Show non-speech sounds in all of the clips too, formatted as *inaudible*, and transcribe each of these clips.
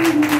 Bye. *laughs*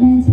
Gracias.